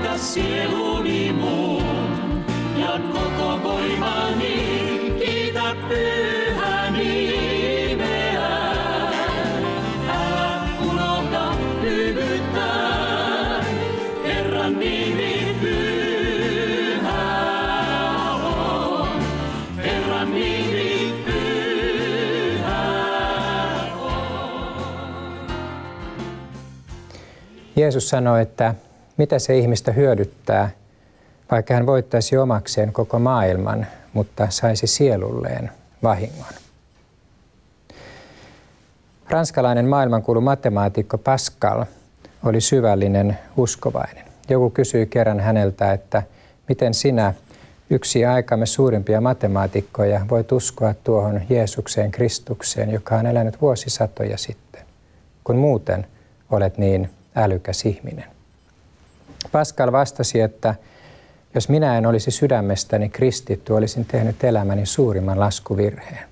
kiitä sieluni muun. Ja koko voimani kiitä pyhä nimeä. Älä unohda Herran nimi pyhä on. Herran nimi pyhä Jeesus sanoi, että mitä se ihmistä hyödyttää, vaikka hän voittaisi omakseen koko maailman, mutta saisi sielulleen vahingon. Ranskalainen maailmankuulu matemaatikko Pascal oli syvällinen uskovainen. Joku kysyi kerran häneltä, että miten sinä, yksi aikamme suurimpia matemaatikkoja, voit uskoa tuohon Jeesukseen Kristukseen, joka on elänyt vuosisatoja sitten, kun muuten olet niin älykäs ihminen. Pascal vastasi, että jos minä en olisi sydämestäni kristitty, olisin tehnyt elämäni suurimman laskuvirheen.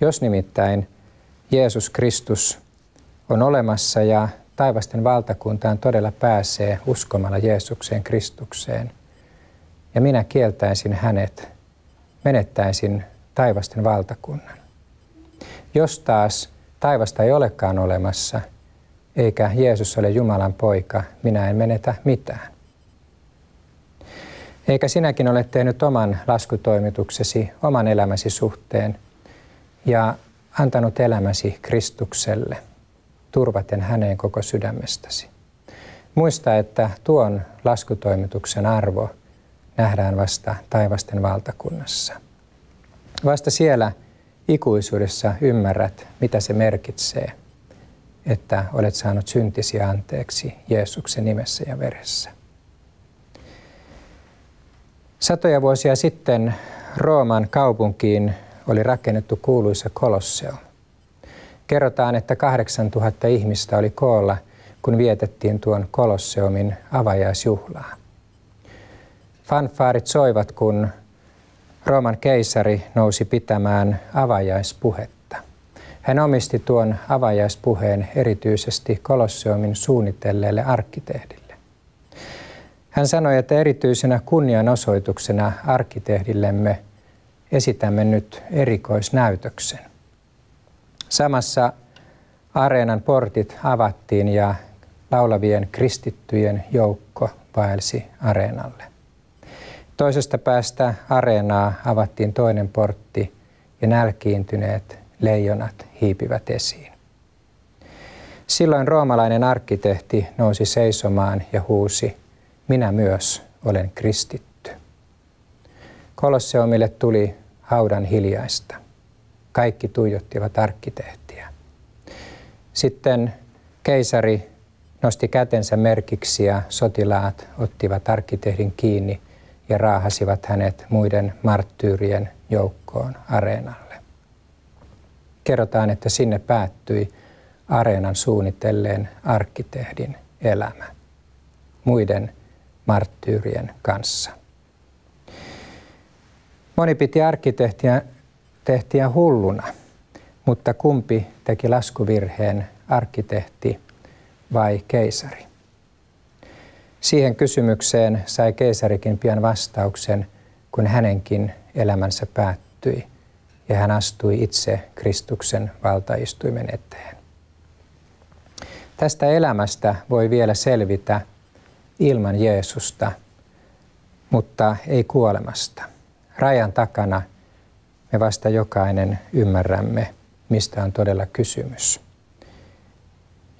Jos nimittäin Jeesus Kristus on olemassa ja taivasten valtakuntaan todella pääsee uskomalla Jeesukseen Kristukseen, ja minä kieltäisin hänet, menettäisin taivasten valtakunnan. Jos taas taivasta ei olekaan olemassa, eikä Jeesus ole Jumalan poika, minä en menetä mitään. Eikä sinäkin ole tehnyt oman laskutoimituksesi, oman elämäsi suhteen ja antanut elämäsi Kristukselle, turvaten häneen koko sydämestäsi. Muista, että tuon laskutoimituksen arvo nähdään vasta taivasten valtakunnassa. Vasta siellä ikuisuudessa ymmärrät, mitä se merkitsee, että olet saanut syntisi anteeksi Jeesuksen nimessä ja veressä. Satoja vuosia sitten Rooman kaupunkiin oli rakennettu kuuluisa Kolosseo. Kerrotaan, että 8000 ihmistä oli koolla, kun vietettiin tuon Kolosseumin avajaisjuhlaa. Fanfaarit soivat, kun Rooman keisari nousi pitämään avajaispuhetta. Hän omisti tuon avajaispuheen erityisesti Kolosseumin suunnitelleelle arkkitehdille. Hän sanoi, että erityisenä kunnianosoituksena arkkitehdillemme esitämme nyt erikoisnäytöksen. Samassa areenan portit avattiin ja laulavien kristittyjen joukko vaelsi areenalle. Toisesta päästä areenaa avattiin toinen portti ja nälkiintyneet leijonat hiipivät esiin. Silloin roomalainen arkkitehti nousi seisomaan ja huusi – minä myös olen kristitty. Kolosseumille tuli haudan hiljaista. Kaikki tuijottivat arkkitehtiä. Sitten keisari nosti kätensä merkiksi ja sotilaat ottivat arkkitehdin kiinni ja raahasivat hänet muiden marttyyrien joukkoon areenalle. Kerrotaan, että sinne päättyi areenan suunnitelleen arkkitehdin elämä. Muiden marttyyrien kanssa. Moni piti arkkitehtiä tehtiä hulluna, mutta kumpi teki laskuvirheen, arkkitehti vai keisari? Siihen kysymykseen sai keisarikin pian vastauksen, kun hänenkin elämänsä päättyi ja hän astui itse Kristuksen valtaistuimen eteen. Tästä elämästä voi vielä selvitä ilman Jeesusta, mutta ei kuolemasta. Rajan takana me vasta jokainen ymmärrämme, mistä on todella kysymys.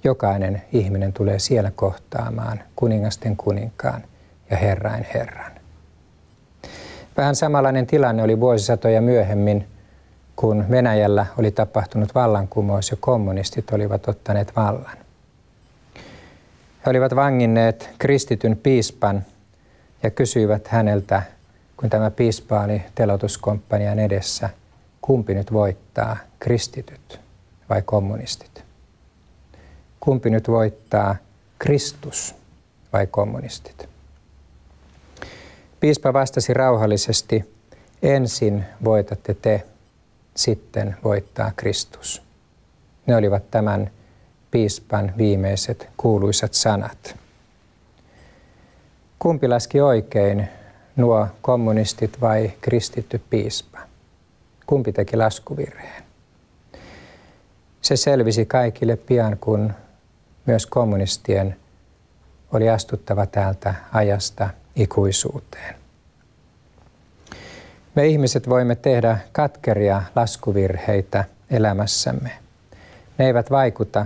Jokainen ihminen tulee siellä kohtaamaan kuningasten kuninkaan ja herrain herran. Vähän samanlainen tilanne oli vuosisatoja myöhemmin, kun Venäjällä oli tapahtunut vallankumous ja kommunistit olivat ottaneet vallan. He olivat vanginneet kristityn piispan ja kysyivät häneltä, kun tämä piispa oli telotuskomppanian edessä, kumpi nyt voittaa, kristityt vai kommunistit? Kumpi nyt voittaa, Kristus vai kommunistit? Piispa vastasi rauhallisesti, ensin voitatte te, sitten voittaa Kristus. Ne olivat tämän piispan viimeiset kuuluisat sanat. Kumpi laski oikein, nuo kommunistit vai kristitty piispa? Kumpi teki laskuvirheen? Se selvisi kaikille pian, kun myös kommunistien oli astuttava täältä ajasta ikuisuuteen. Me ihmiset voimme tehdä katkeria laskuvirheitä elämässämme. Ne eivät vaikuta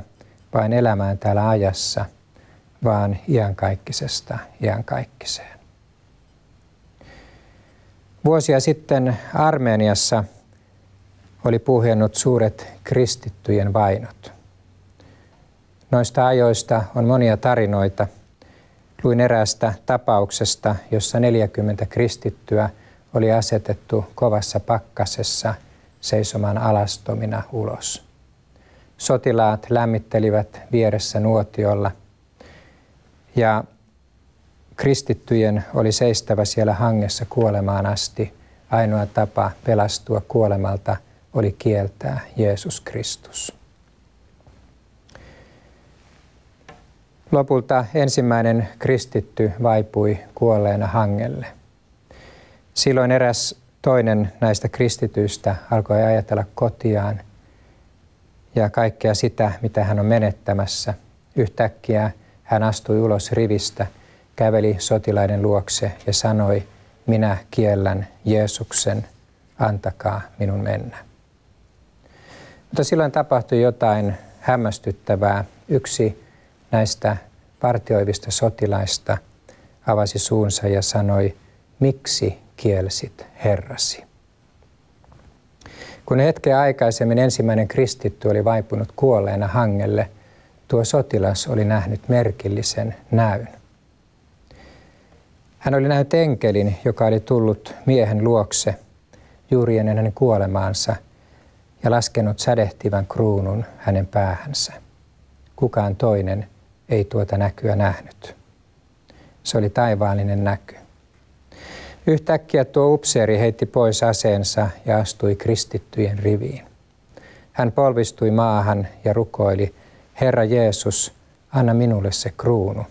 vain elämään täällä ajassa, vaan iankaikkisesta iankaikkiseen. Vuosia sitten Armeniassa oli puhjennut suuret kristittyjen vainot. Noista ajoista on monia tarinoita. Luin eräästä tapauksesta, jossa 40 kristittyä oli asetettu kovassa pakkasessa seisomaan alastomina ulos. Sotilaat lämmittelivät vieressä nuotiolla ja kristittyjen oli seistävä siellä hangessa kuolemaan asti. Ainoa tapa pelastua kuolemalta oli kieltää Jeesus Kristus. Lopulta ensimmäinen kristitty vaipui kuolleena hangelle. Silloin eräs toinen näistä kristityistä alkoi ajatella kotiaan ja kaikkea sitä, mitä hän on menettämässä. Yhtäkkiä hän astui ulos rivistä, käveli sotilaiden luokse ja sanoi, minä kiellän Jeesuksen, antakaa minun mennä. Mutta silloin tapahtui jotain hämmästyttävää. Yksi näistä partioivista sotilaista avasi suunsa ja sanoi, miksi kielsit Herrasi? Kun hetkeä aikaisemmin ensimmäinen kristitty oli vaipunut kuolleena hangelle, tuo sotilas oli nähnyt merkillisen näyn. Hän oli nähnyt enkelin, joka oli tullut miehen luokse juuri ennen hänen kuolemaansa ja laskenut sädehtivän kruunun hänen päähänsä. Kukaan toinen ei tuota näkyä nähnyt. Se oli taivaallinen näky. Yhtäkkiä tuo upseeri heitti pois aseensa ja astui kristittyjen riviin. Hän polvistui maahan ja rukoili, Herra Jeesus, anna minulle se kruunu,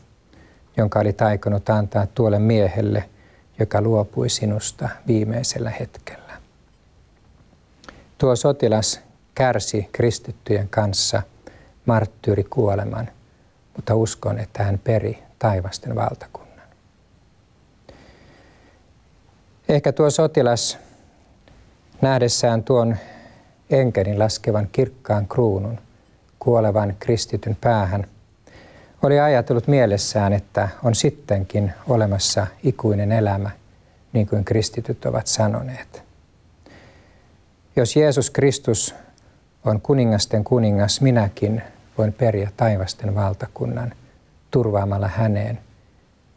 jonka oli taikonut antaa tuolle miehelle, joka luopui sinusta viimeisellä hetkellä. Tuo sotilas kärsi kristittyjen kanssa marttyyrikuoleman, mutta uskon, että hän peri taivasten valtakunnan. Ehkä tuo sotilas nähdessään tuon enkelin laskevan kirkkaan kruunun kuolevan kristityn päähän, oli ajatellut mielessään, että on sittenkin olemassa ikuinen elämä, niin kuin kristityt ovat sanoneet. Jos Jeesus Kristus on kuningasten kuningas, minäkin voin periä taivasten valtakunnan turvaamalla häneen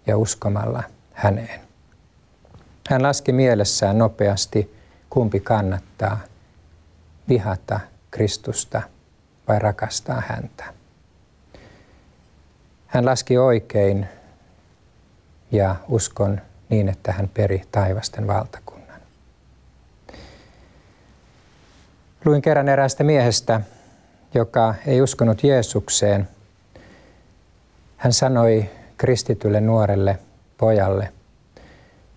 ja uskomalla häneen. Hän laski mielessään nopeasti, kumpi kannattaa vihata Kristusta vai rakastaa häntä. Hän laski oikein ja uskon niin, että hän peri taivasten valtakunnan. Luin kerran eräästä miehestä, joka ei uskonut Jeesukseen. Hän sanoi kristitylle nuorelle pojalle,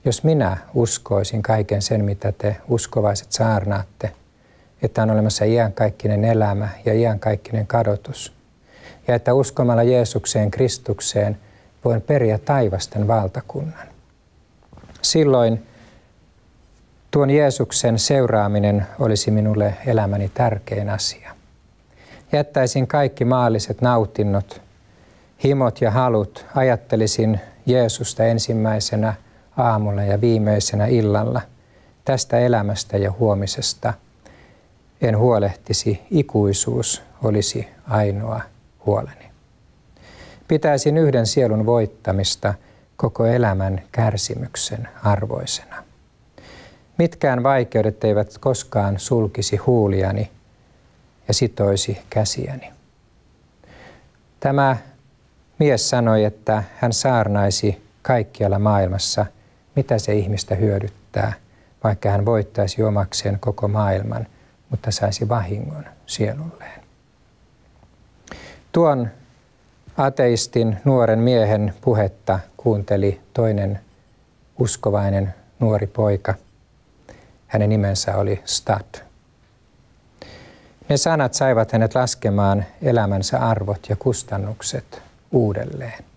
jos minä uskoisin kaiken sen, mitä te uskovaiset saarnaatte, että on olemassa iankaikkinen elämä ja iankaikkinen kadotus, ja että uskomalla Jeesukseen Kristukseen voin periä taivasten valtakunnan. Silloin tuon Jeesuksen seuraaminen olisi minulle elämäni tärkein asia. Jättäisin kaikki maalliset nautinnot, himot ja halut, ajattelisin Jeesusta ensimmäisenä – aamulla ja viimeisenä illalla tästä elämästä ja huomisesta en huolehtisi, ikuisuus olisi ainoa huoleni. Pitäisin yhden sielun voittamista koko elämän kärsimyksen arvoisena. Mitkään vaikeudet eivät koskaan sulkisi huuliani ja sitoisi käsiäni. Tämä mies sanoi, että hän saarnaisi kaikkialla maailmassa – mitä se ihmistä hyödyttää, vaikka hän voittaisi omakseen koko maailman, mutta saisi vahingon sielulleen. Tuon Ateistin nuoren miehen puhetta kuunteli toinen uskovainen nuori poika. Hänen nimensä oli Stad. Ne sanat saivat hänet laskemaan elämänsä arvot ja kustannukset uudelleen.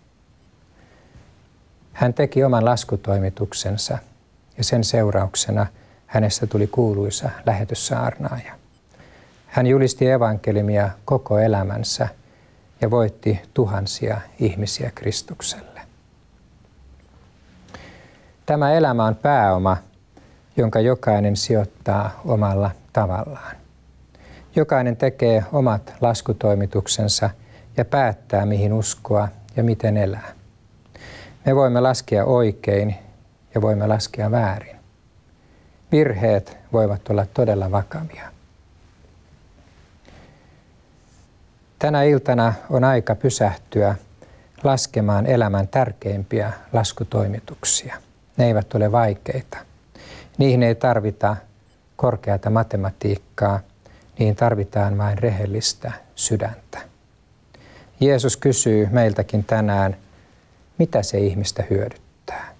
Hän teki oman laskutoimituksensa ja sen seurauksena hänestä tuli kuuluisa lähetyssaarnaaja. Hän julisti evankeliumia koko elämänsä ja voitti tuhansia ihmisiä Kristukselle. Tämä elämä on pääoma, jonka jokainen sijoittaa omalla tavallaan. Jokainen tekee omat laskutoimituksensa ja päättää, mihin uskoa ja miten elää. Me voimme laskea oikein ja voimme laskea väärin. Virheet voivat olla todella vakavia. Tänä iltana on aika pysähtyä laskemaan elämän tärkeimpiä laskutoimituksia. Ne eivät ole vaikeita. Niihin ei tarvita korkeata matematiikkaa, niihin tarvitaan vain rehellistä sydäntä. Jeesus kysyy meiltäkin tänään, mitä se ihmistä hyödyttää.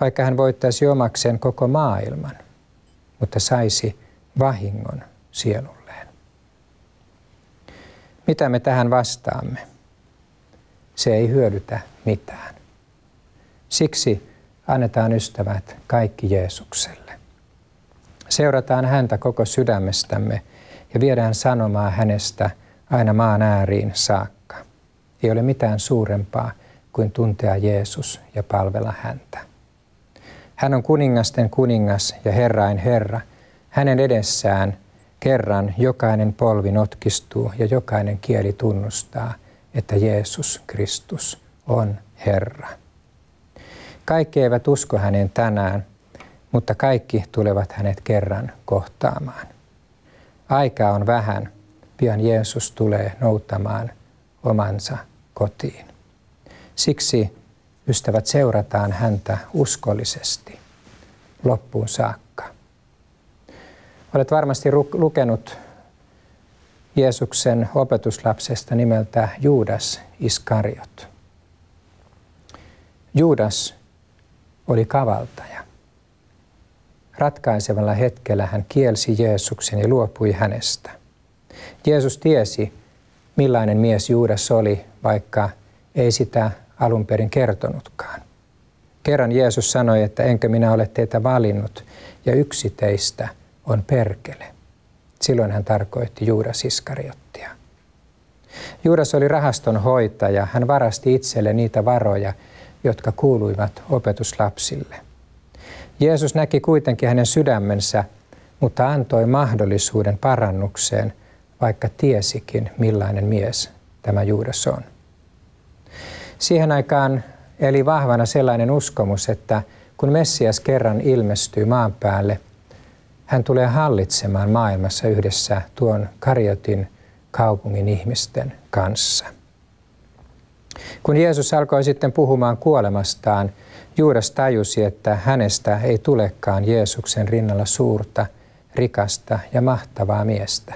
Vaikka hän voittaisi omakseen koko maailman, mutta saisi vahingon sielulleen. Mitä me tähän vastaamme? Se ei hyödytä mitään. Siksi annetaan ystävät kaikki Jeesukselle. Seurataan häntä koko sydämestämme ja viedään sanomaa hänestä aina maan ääriin saakka. Ei ole mitään suurempaa kuin tuntea Jeesus ja palvella häntä. Hän on kuningasten kuningas ja herrain herra. Hänen edessään kerran jokainen polvi notkistuu ja jokainen kieli tunnustaa, että Jeesus Kristus on Herra. Kaikki eivät usko häneen tänään, mutta kaikki tulevat hänet kerran kohtaamaan. Aikaa on vähän, pian Jeesus tulee noutamaan omansa kotiin. Siksi, ystävät, seurataan häntä uskollisesti loppuun saakka. Olet varmasti lukenut Jeesuksen opetuslapsesta nimeltä Juudas Iskariot. Juudas oli kavaltaja. Ratkaisevalla hetkellä hän kielsi Jeesuksen ja luopui hänestä. Jeesus tiesi, millainen mies Juudas oli, vaikka ei sitä alun perin kertonutkaan. Kerran Jeesus sanoi, että enkö minä ole teitä valinnut, ja yksi teistä on perkele. Silloin hän tarkoitti Juudas Iskariottia. Juudas oli rahaston hoitaja. Hän varasti itselle niitä varoja, jotka kuuluivat opetuslapsille. Jeesus näki kuitenkin hänen sydämensä, mutta antoi mahdollisuuden parannukseen, vaikka tiesikin millainen mies tämä Juudas on. Siihen aikaan eli vahvana sellainen uskomus, että kun Messias kerran ilmestyy maan päälle, hän tulee hallitsemaan maailmassa yhdessä tuon Kariotin kaupungin ihmisten kanssa. Kun Jeesus alkoi sitten puhumaan kuolemastaan, Juudas tajusi, että hänestä ei tulekaan Jeesuksen rinnalla suurta, rikasta ja mahtavaa miestä.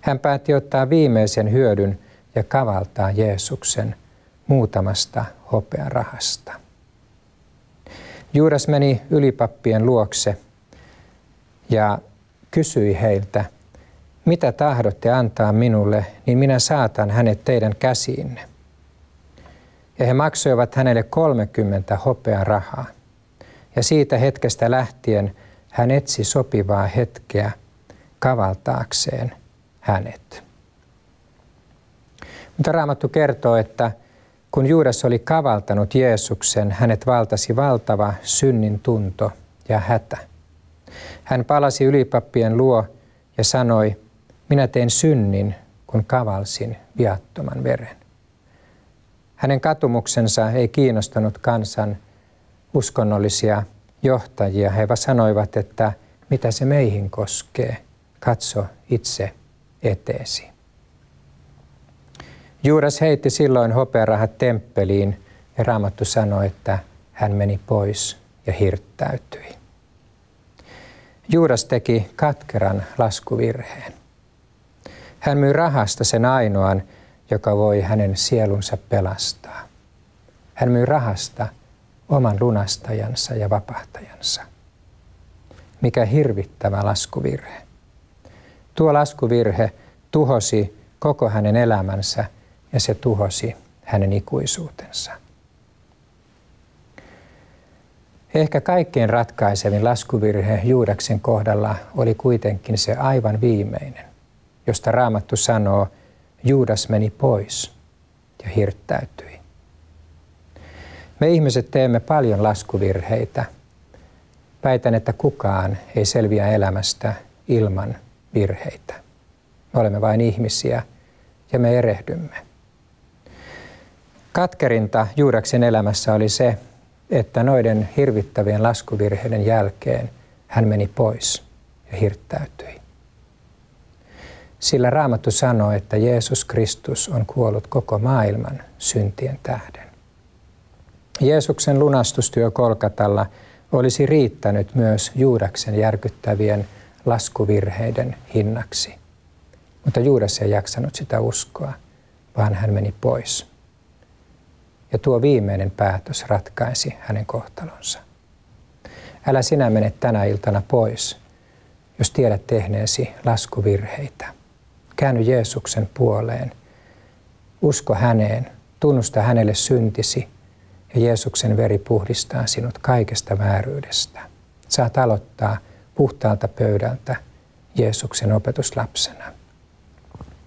Hän päätti ottaa viimeisen hyödyn ja kavaltaa Jeesuksen – muutamasta hopearahasta. Juudas meni ylipappien luokse ja kysyi heiltä, mitä tahdotte antaa minulle, niin minä saatan hänet teidän käsiinne. Ja he maksoivat hänelle 30 hopearahaa. Ja siitä hetkestä lähtien hän etsi sopivaa hetkeä kavaltaakseen hänet. Mutta Raamattu kertoo, että kun Juudas oli kavaltanut Jeesuksen, hänet valtasi valtava synnin tunto ja hätä. Hän palasi ylipappien luo ja sanoi, minä tein synnin, kun kavalsin viattoman veren. Hänen katumuksensa ei kiinnostanut kansan uskonnollisia johtajia. He sanoivat, että mitä se meihin koskee, katso itse eteesi. Juudas heitti silloin hopearahat temppeliin ja Raamattu sanoi, että hän meni pois ja hirttäytyi. Juudas teki katkeran laskuvirheen. Hän myi rahasta sen ainoan, joka voi hänen sielunsa pelastaa. Hän myi rahasta oman lunastajansa ja vapahtajansa. Mikä hirvittävä laskuvirhe. Tuo laskuvirhe tuhosi koko hänen elämänsä ja se tuhosi hänen ikuisuutensa. Ehkä kaikkein ratkaisevin laskuvirhe Juudaksen kohdalla oli kuitenkin se aivan viimeinen, josta Raamattu sanoo, Juudas meni pois ja hirttäytyi. Me ihmiset teemme paljon laskuvirheitä. Väitän, että kukaan ei selviä elämästä ilman virheitä. Me olemme vain ihmisiä ja me erehdymme. Katkerinta Juudaksen elämässä oli se, että noiden hirvittävien laskuvirheiden jälkeen hän meni pois ja hirttäytyi. Sillä Raamattu sanoo, että Jeesus Kristus on kuollut koko maailman syntien tähden. Jeesuksen lunastustyö Kolkatalla olisi riittänyt myös Juudaksen järkyttävien laskuvirheiden hinnaksi. Mutta Juudas ei jaksanut sitä uskoa, vaan hän meni pois. Ja tuo viimeinen päätös ratkaisi hänen kohtalonsa. Älä sinä mene tänä iltana pois, jos tiedät tehneesi laskuvirheitä. Käänny Jeesuksen puoleen. Usko häneen, tunnusta hänelle syntisi ja Jeesuksen veri puhdistaa sinut kaikesta vääryydestä. Saat aloittaa puhtaalta pöydältä Jeesuksen opetuslapsena.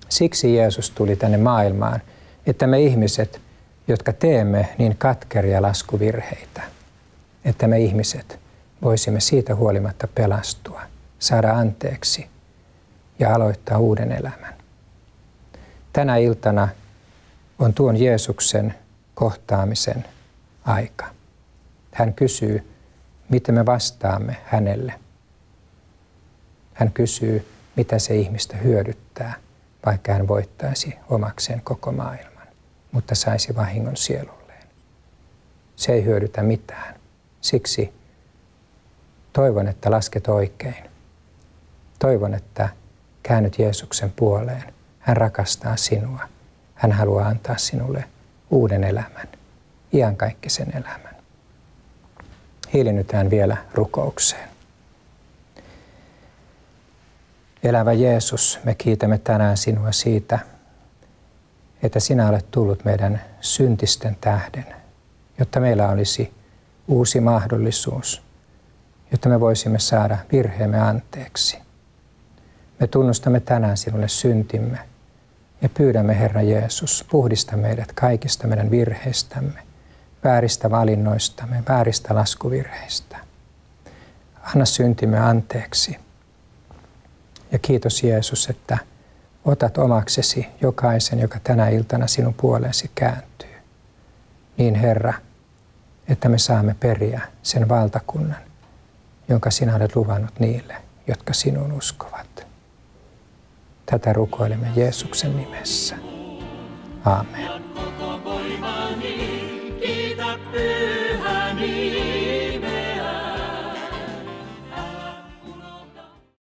Siksi Jeesus tuli tänne maailmaan, että me ihmiset, jotka teemme niin katkeria laskuvirheitä, että me ihmiset voisimme siitä huolimatta pelastua, saada anteeksi ja aloittaa uuden elämän. Tänä iltana on tuon Jeesuksen kohtaamisen aika. Hän kysyy, miten me vastaamme hänelle. Hän kysyy, mitä se ihmistä hyödyttää, vaikka hän voittaisi omakseen koko maailman, mutta saisi vahingon sielulleen. Se ei hyödytä mitään. Siksi toivon, että lasket oikein. Toivon, että käännyt Jeesuksen puoleen. Hän rakastaa sinua. Hän haluaa antaa sinulle uuden elämän, iankaikkisen elämän. Hiilinytään vielä rukoukseen. Elävä Jeesus, me kiitämme tänään sinua siitä, että sinä olet tullut meidän syntisten tähden, jotta meillä olisi uusi mahdollisuus, jotta me voisimme saada virheemme anteeksi. Me tunnustamme tänään sinulle syntimme ja pyydämme, Herra Jeesus, puhdista meidät kaikista meidän virheistämme, vääristä valinnoistamme, vääristä laskuvirheistä. Anna syntimme anteeksi. Ja kiitos Jeesus, että otat omaksesi jokaisen, joka tänä iltana sinun puoleesi kääntyy. Niin Herra, että me saamme periä sen valtakunnan, jonka sinä olet luvannut niille, jotka sinun uskovat. Tätä rukoilemme Jeesuksen nimessä. Amen.